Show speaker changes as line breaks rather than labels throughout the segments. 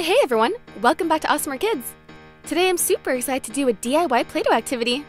Hey everyone, welcome back to AWESMR Kids. Today I'm super excited to do a DIY Play-Doh activity.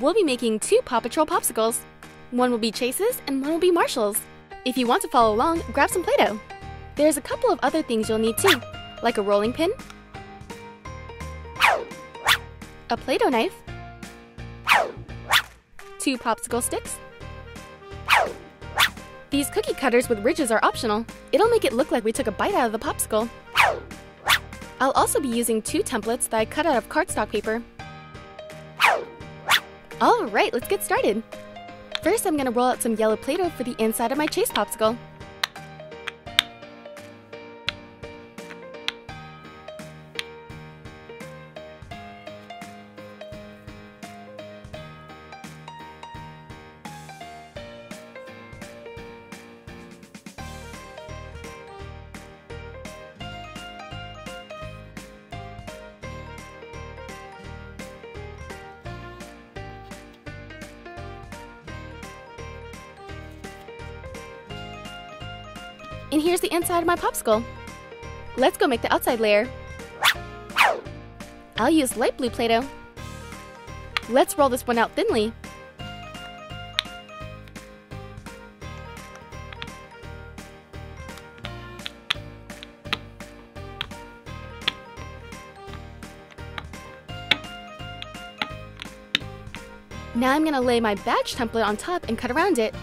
We'll be making two Paw Patrol popsicles. One will be Chase's and one will be Marshall's. If you want to follow along, grab some Play-Doh. There's a couple of other things you'll need too, like a rolling pin, a Play-Doh knife, two popsicle sticks. These cookie cutters with ridges are optional. It'll make it look like we took a bite out of the popsicle. I'll also be using two templates that I cut out of cardstock paper. Alright, let's get started. First, I'm gonna roll out some yellow Play-Doh for the inside of my Chase popsicle. And here's the inside of my popsicle. Let's go make the outside layer. I'll use light blue Play-Doh. Let's roll this one out thinly. Now I'm gonna lay my badge template on top and cut around it.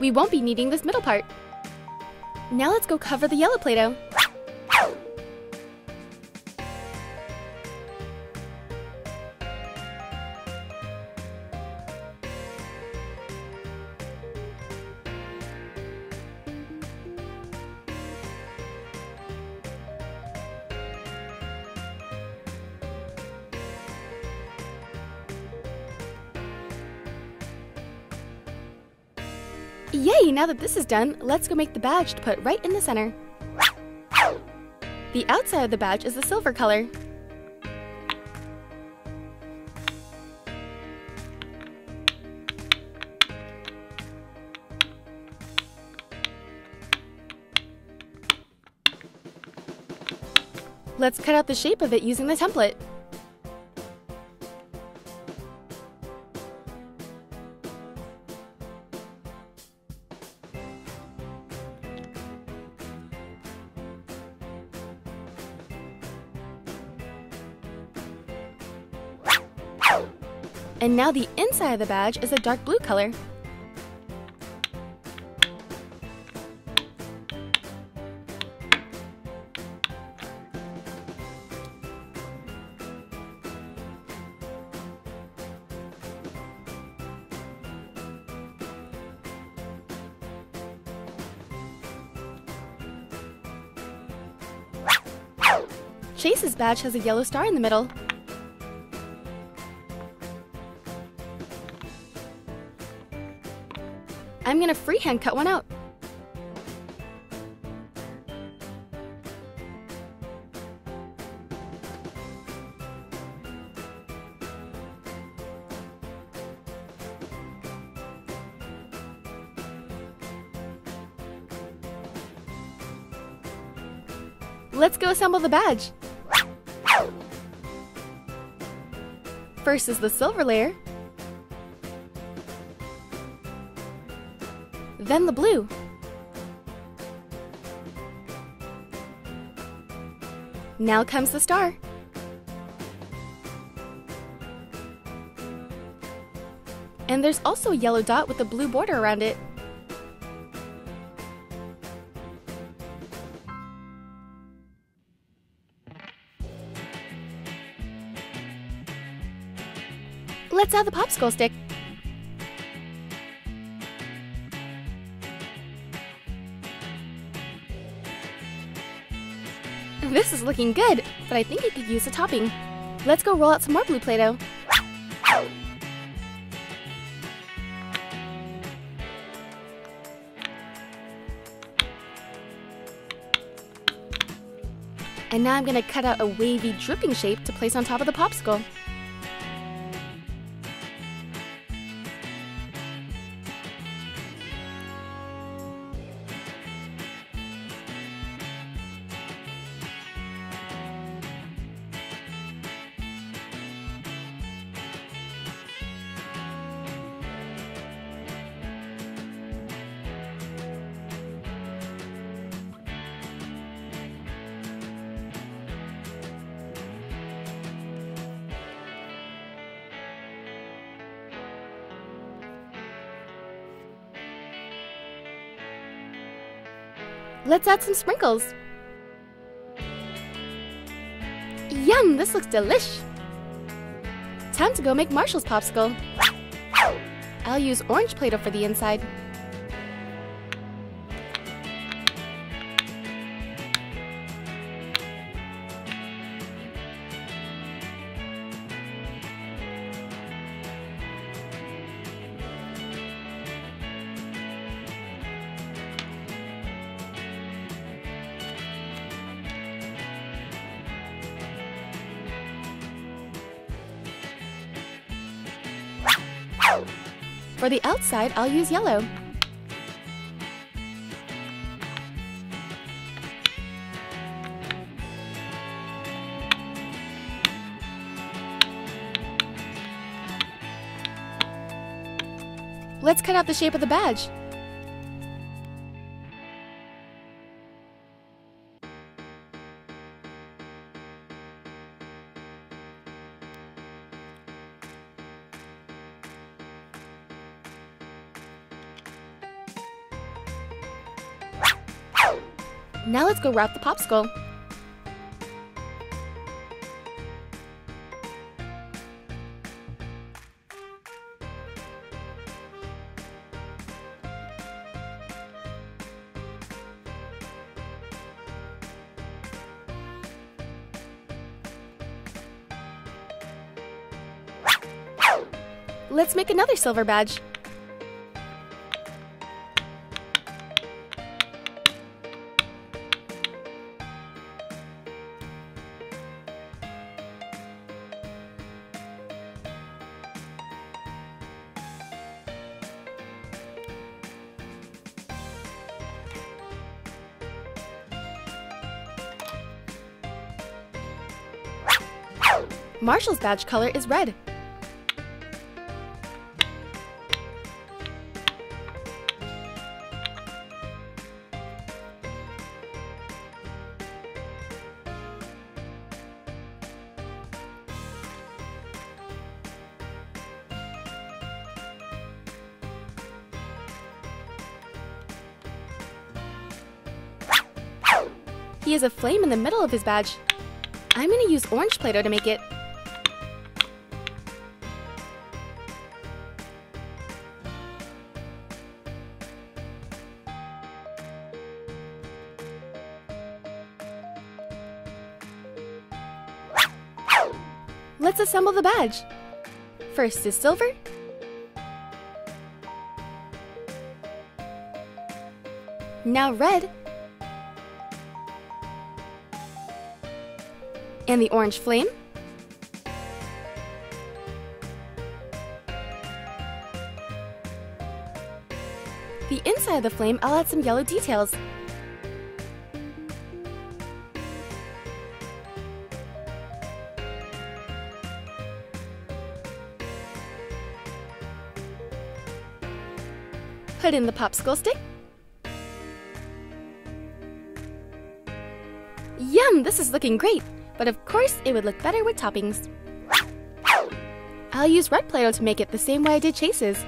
We won't be needing this middle part. Now let's go cover the yellow Play-Doh. Yay, now that this is done, let's go make the badge to put right in the center. The outside of the badge is the silver color. Let's cut out the shape of it using the template. And now the inside of the badge is a dark blue color. Chase's badge has a yellow star in the middle. I'm gonna freehand cut one out. Let's go assemble the badge. First is the silver layer. Then the blue. Now comes the star. And there's also a yellow dot with a blue border around it. Let's add the popsicle stick. This is looking good, but I think I could use a topping. Let's go roll out some more blue Play-Doh. And now I'm gonna cut out a wavy dripping shape to place on top of the popsicle. Let's add some sprinkles. Yum, this looks delish. Time to go make Marshall's popsicle. I'll use orange Play-Doh for the inside. For the outside, I'll use yellow. Let's cut out the shape of the badge. Now let's go wrap the popsicle. Let's make another silver badge. Marshall's badge color is red. He has a flame in the middle of his badge. I'm gonna use orange Play-Doh to make it. Let's assemble the badge. First is silver. Now red. And the orange flame. The inside of the flame, I'll add some yellow details. Put in the popsicle stick. Yum, this is looking great, but of course it would look better with toppings. I'll use red Play-Doh to make it the same way I did Chase's.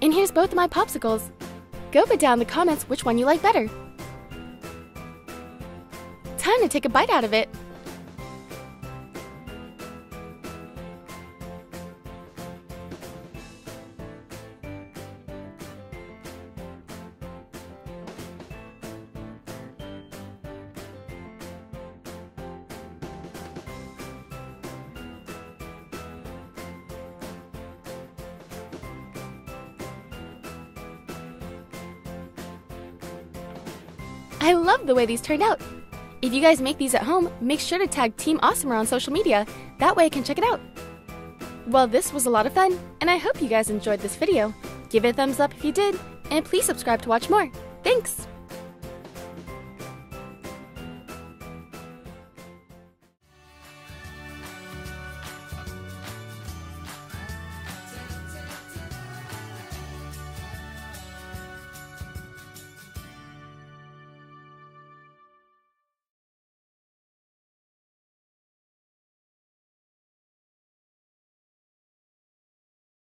And here's both of my popsicles. Go put down in the comments which one you like better. Time to take a bite out of it. I love the way these turned out. If you guys make these at home, make sure to tag Team AWESMR on social media. That way I can check it out. Well, this was a lot of fun, and I hope you guys enjoyed this video. Give it a thumbs up if you did, and please subscribe to watch more. Thanks!